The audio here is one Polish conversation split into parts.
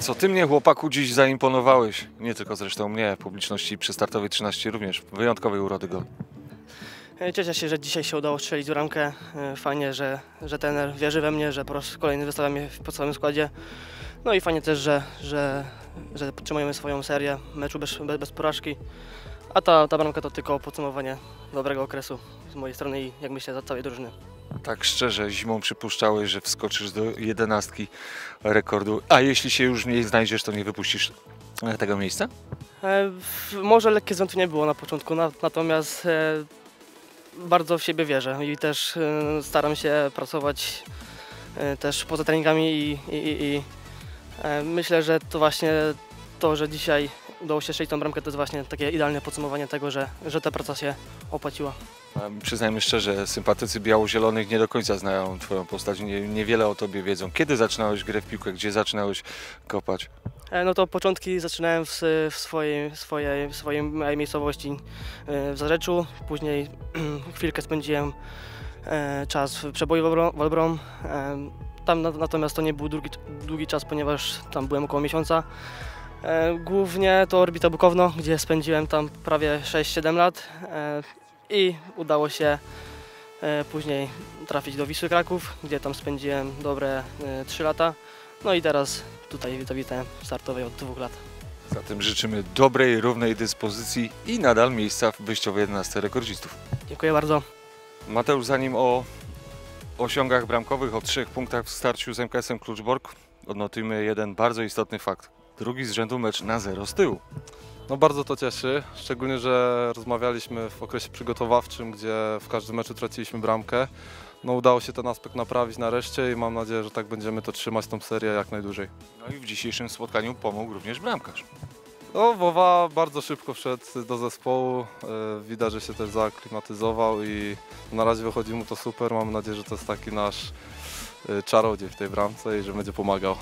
Co ty mnie, chłopaku, dziś zaimponowałeś? Nie tylko zresztą mnie, publiczności przy startowej 13 również. Wyjątkowej urody gol. E, Cieszę się, że dzisiaj się udało strzelić bramkę. E, Fajnie, że, że trener wierzy we mnie, że po raz kolejny wystawia mnie w podstawowym składzie. No i fajnie też, że, że, że podtrzymujemy swoją serię meczu bez, bez, bez porażki. A ta, ta bramka to tylko podsumowanie dobrego okresu z mojej strony i jak myślę za całej drużyny. Tak szczerze, zimą przypuszczałeś, że wskoczysz do jedenastki rekordu. A jeśli się już nie znajdziesz, to nie wypuścisz tego miejsca? E, Może lekkie zwątpienie było na początku, na, natomiast e, bardzo w siebie wierzę i też e, staram się pracować e, też poza treningami i, i, i e, myślę, że to właśnie to, że dzisiaj udało się strzelić tą bramkę, to jest właśnie takie idealne podsumowanie tego, że, że ta praca się opłaciła. Przyznajmy szczerze, sympatycy biało-zielonych nie do końca znają Twoją postać, nie, niewiele o Tobie wiedzą. Kiedy zaczynałeś grę w piłkę, gdzie zaczynałeś kopać? E, No to początki zaczynałem w, w, swojej, swojej, w swojej miejscowości e, w Zarzeczu, później chwilkę spędziłem e, czas w Przeboju Walbrom. E, Tam na- natomiast to nie był długi, długi czas, ponieważ tam byłem około miesiąca. E, Głównie to Orbita Bukowno, gdzie spędziłem tam prawie 6-7 lat e, i udało się e, później trafić do Wisły Kraków, gdzie tam spędziłem dobre e, 3 lata. No i teraz tutaj zawitałem w startowej od dwóch lat. Zatem życzymy dobrej, równej dyspozycji i nadal miejsca w wyjściowej 11 rekordzistów. Dziękuję bardzo. Mateusz, zanim o osiągach bramkowych, o trzech punktach w starciu z MKS-em Kluczbork, odnotujmy jeden bardzo istotny fakt. Drugi z rzędu mecz na zero z tyłu. No bardzo to cieszy, szczególnie, że rozmawialiśmy w okresie przygotowawczym, gdzie w każdym meczu traciliśmy bramkę. No udało się ten aspekt naprawić nareszcie i mam nadzieję, że tak będziemy to trzymać tą serię jak najdłużej. No i w dzisiejszym spotkaniu pomógł również bramkarz. No Wowa bardzo szybko wszedł do zespołu, e, widać, że się też zaaklimatyzował i na razie wychodzi mu to super. Mam nadzieję, że to jest taki nasz e, czarodziej w tej bramce i że będzie pomagał.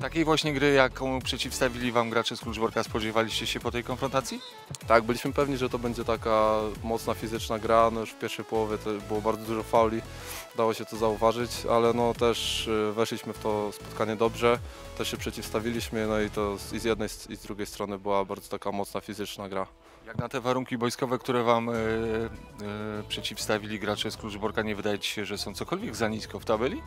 Takiej właśnie gry, jaką przeciwstawili Wam gracze z Kluczborka, spodziewaliście się po tej konfrontacji? Tak, byliśmy pewni, że to będzie taka mocna fizyczna gra. No już w pierwszej połowie to było bardzo dużo fauli, dało się to zauważyć, ale no też y, weszliśmy w to spotkanie dobrze, też się przeciwstawiliśmy, no i to z- i z jednej i z drugiej strony była bardzo taka mocna fizyczna gra. Jak na te warunki boiskowe, które Wam e, e, przeciwstawili gracze z Kluczborka, nie wydaje Ci się, że są cokolwiek za nisko w tabeli?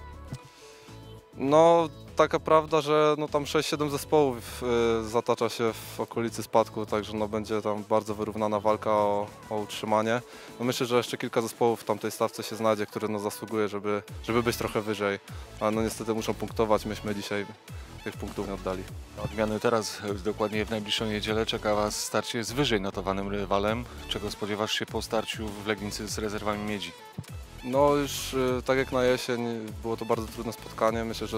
No taka prawda, że no tam 6-7 zespołów y, zatacza się w okolicy spadku, także no będzie tam bardzo wyrównana walka o, o utrzymanie. No myślę, że jeszcze kilka zespołów w tamtej stawce się znajdzie, które no zasługuje, żeby, żeby być trochę wyżej. A no niestety muszą punktować, myśmy dzisiaj tych punktów nie oddali. Odmiany teraz, dokładnie w najbliższą niedzielę, czeka Was starcie z wyżej notowanym rywalem. Czego spodziewasz się po starciu w Legnicy z rezerwami Miedzi? No już y, tak jak na jesień było to bardzo trudne spotkanie. Myślę, że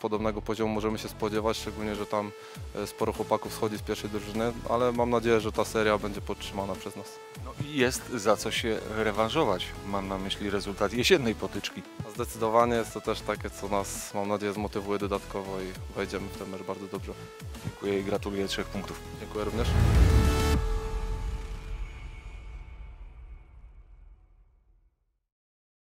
podobnego poziomu możemy się spodziewać, szczególnie, że tam y, sporo chłopaków schodzi z pierwszej drużyny, ale mam nadzieję, że ta seria będzie podtrzymana przez nas. No i jest za co się rewanżować. Mam na myśli rezultat jesiennej potyczki. Zdecydowanie jest to też takie, co nas, mam nadzieję, zmotywuje dodatkowo i wejdziemy w ten mecz bardzo dobrze. Dziękuję i gratuluję trzech punktów. Dziękuję również.